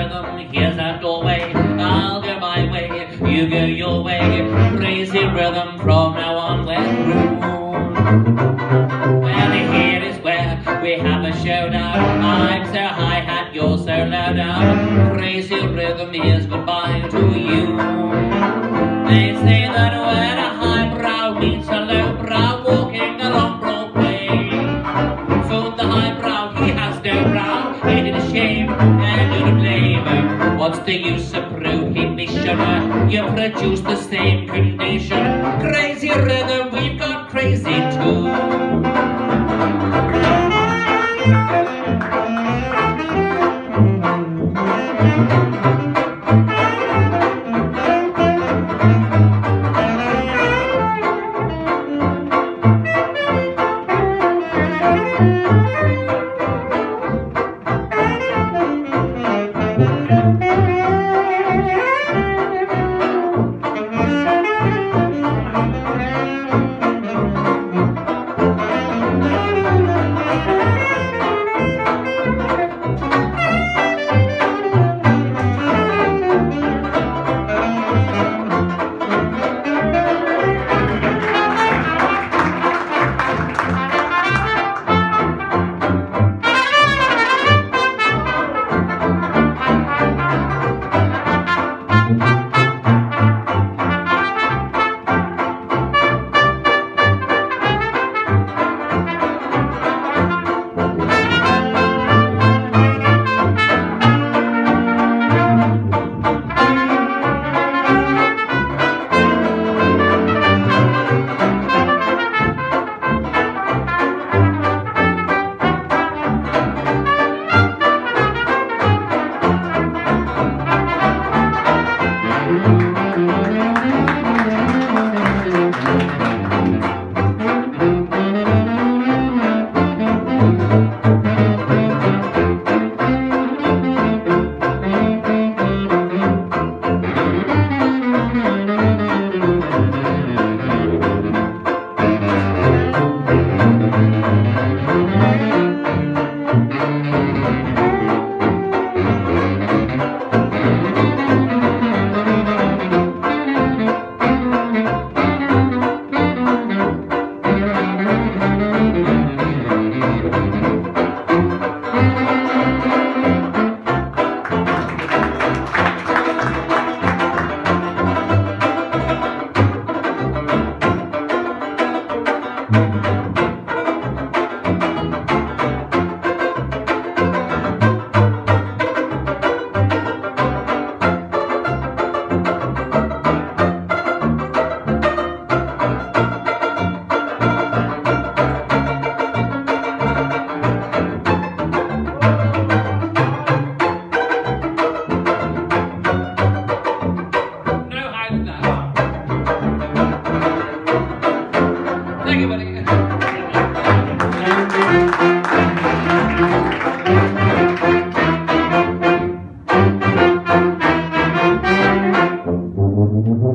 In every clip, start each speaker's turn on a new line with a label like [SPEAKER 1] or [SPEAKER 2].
[SPEAKER 1] Rhythm, here's that doorway. I'll go my way, you go your way. Crazy rhythm, from now on we're through. Well, here is where we have a showdown. I'm so high hat, you're so low down. Crazy rhythm, here's goodbye to you. They say that when pain and a shame and you're blame. What's the use of prohibition? You produce the same condition. Crazy rhythm, we've got crazy too. Música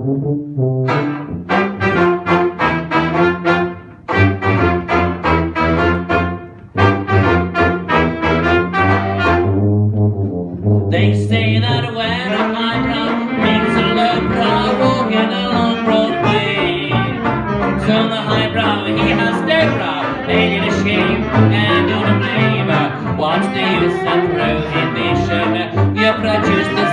[SPEAKER 1] They say that when I'm my proud means a low brow walking along Broadway. So the high brow, he has no brow, made it a shame and all the blame. What's the use of prohibition? You produced